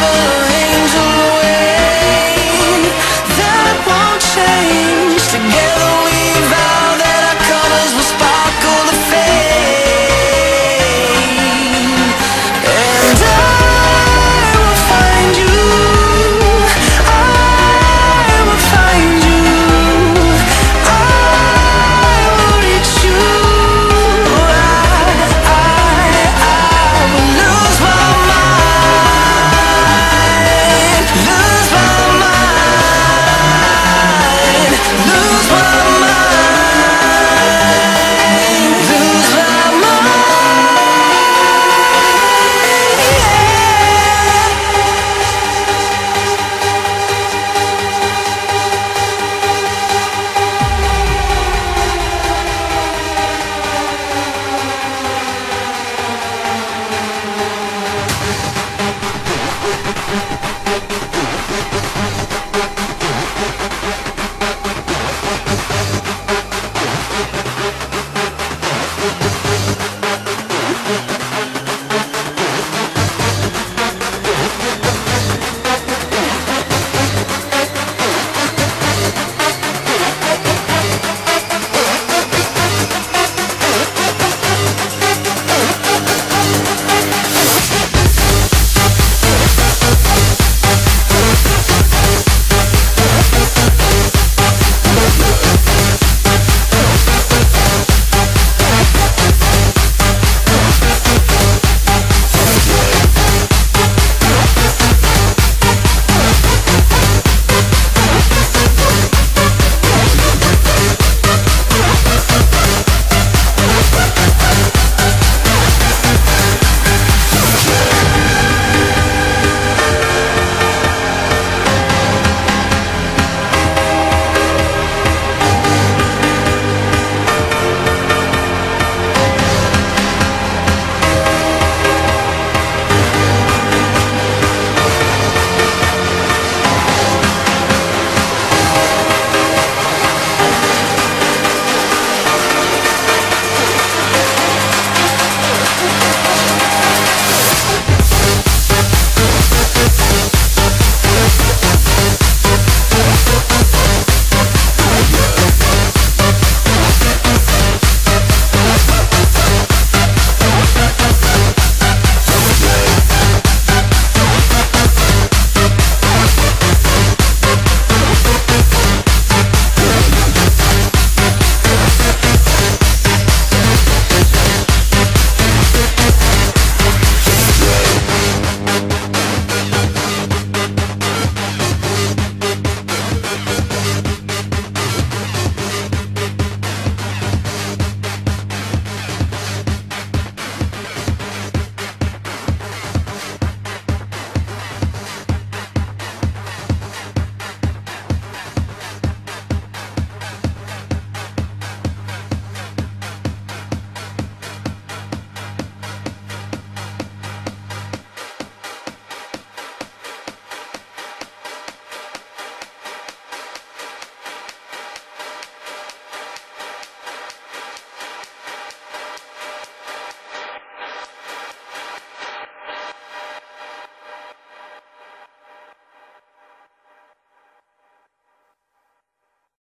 never